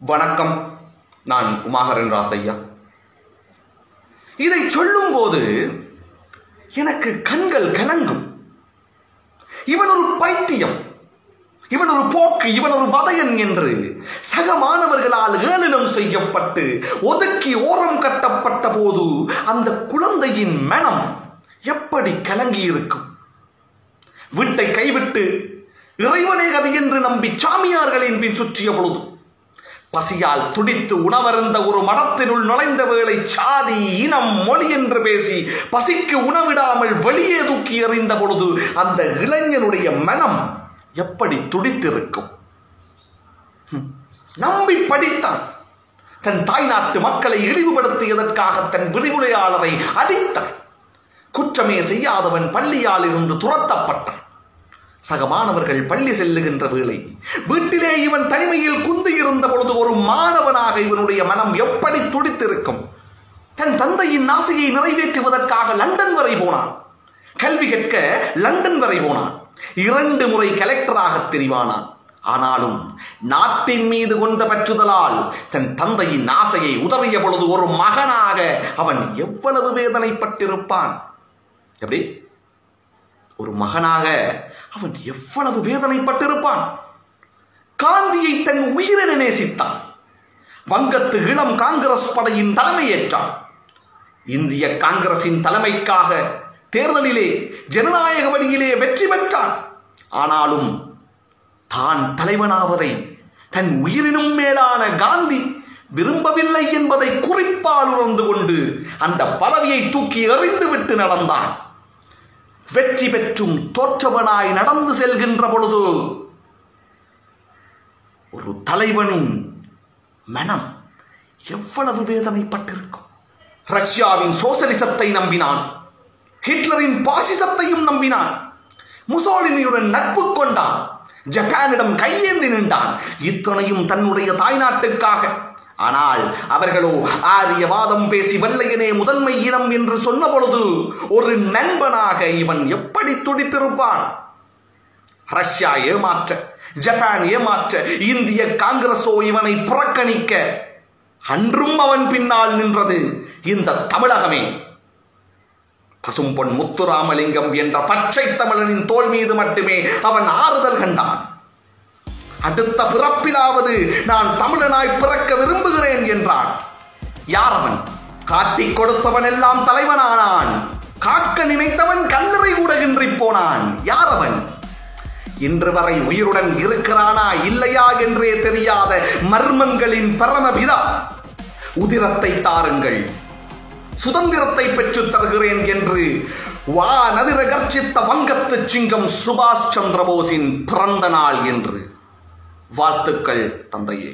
வணக்கம். நான் உமாகரன் ராசையா இதை சொல்லும்போது எனக்கு கண்கள் கலங்கும். இவன் ஒரு பைத்தியம். இவன் ஒரு போக்கு இவன் ஒரு வதையன் என்று சக மாணவர்களால் ஏளனம் செய்யப்பட்டு ஒதுக்கி ஓரம் கட்டப்பட்ட போது அந்த குழந்தையின் மனம் எப்படி கலங்கி இருக்கும் வீட்டை கைவிட்டு இறைவனே கதை என்று நம்பி சாமியார்களின் பின் சுற்றிய பொழுது பசியால் துடித்து உணவருந்த ஒரு மடத்தினுள் நுழைந்த வேளை சாதி இனம் மொழி என்று பேசி பசிக்கு உணவிடாமல் வெளியே தூக்கி எறிந்த பொழுது அந்த இளைஞனுடைய மனம் எப்படி துடித்திருக்கும்? நம்பி படித்தான். தன் தாய்நாட்டு மக்களை இழிவுபடுத்தியதற்காக தன் விரிவுரையாளரை அடித்தான். குற்றமே செய்யாதவன் பள்ளியால் இருந்து துரத்தப்பட்டான். சக மாணவர்கள் பள்ளி செல்லுகின்ற வேளை. வீட்டிலே இவன் தனிமையில் குந்தி இருந்த பொழுது ஒரு மாணவனாக இவனுடைய மனம் எப்படி துடித்திருக்கும்? தன் தந்தையின் ஆசையை நிறைவேற்றுவதற்காக லண்டன் வரை போனான். கல்வி கற்க லண்டன் வரை போனான். இரண்டு முறை கலெக்டராக தெரிவானான். ஆனாலும் நாட்டின் மீது கொண்ட பற்றுதலால் தன் தந்தையின் ஆசையை உதறிய பொழுது ஒரு மகனாக அவன் எவ்வளவு வேதனைப்பட்டிருப்பான்? எப்படி? ஒரு மகனாக அவன் எவ்வளவு வேதனைப்பட்டிருப்பான். காந்தியை தன் உயிரென நேசித்தான். வங்கத்து இளம் காங்கிரஸ் படையின் தலைமையேற்றான். இந்திய காங்கிரசின் தலைமைக்காக தேர்தலிலே ஜனநாயக வழியிலே வெற்றி பெற்றான். ஆனாலும் தான் தலைவனாவதை தன் உயிரினும் மேலான காந்தி விரும்பவில்லை என்பதை குறிப்பால் உணர்ந்து கொண்டு அந்த பதவியை தூக்கி எறிந்துவிட்டு நடந்தான். வெற்றி பெற்றும் தோற்றவனாய் நடந்து செல்கின்ற பொழுது ஒரு தலைவனின் மனம் எவ்வளவு வேதனைப்பட்டிருக்கும். ரஷ்யாவின் சோசலிசத்தை நம்பினான். ஹிட்லரின் பாசிசத்தையும் நம்பினான். முசோலினியுடன் நட்பு கொண்டான். ஜப்பானிடம் கையேந்தி நின்றான். இத்தனையும் தன்னுடைய தாய்நாட்டுக்காக. ஆனால் அவர்களோ ஆரியவாதம் பேசி வல்லையனே முதன்மை இனம் என்று சொன்ன பொழுது ஒரு நண்பனாக இவன் எப்படி துடித்திருப்பான்? ரஷ்யா ஏமாற்ற ஜப்பான் ஏமாற்ற இந்திய காங்கிரஸோ இவனை புறக்கணிக்க அன்றும் அவன் பின்னால் நின்றது இந்த தமிழகமே. பசும்பொன் முத்துராமலிங்கம் என்ற பச்சை தமிழனின் தோல் மீது மட்டுமே அவன் ஆறுதல் கண்டான். அடுத்த பிறப்பிலாவது நான் தமிழனாய் பிறக்க விரும்புகிறேன் என்றான். யார் அவன் காட்டிக் கொடுத்தவன் எல்லாம் தலைவனானான். காக்க நினைத்தவன் கல்லறை ஊடகின்றி போனான். யார் அவன் இன்று வரை உயிருடன் இருக்கிறானா இல்லையா என்றே தெரியாத மர்மங்களின் பரமபிதா. உதிரத்தை தாருங்கள். சுதந்திரத்தை பெற்றுத் தருகிறேன் என்று வா நதிர கர்ச்சித்த வங்கத்து சிங்கம் சுபாஷ் சந்திரபோஸின் பிறந்த நாள் என்று. வாழ்த்துக்கள் தந்தையே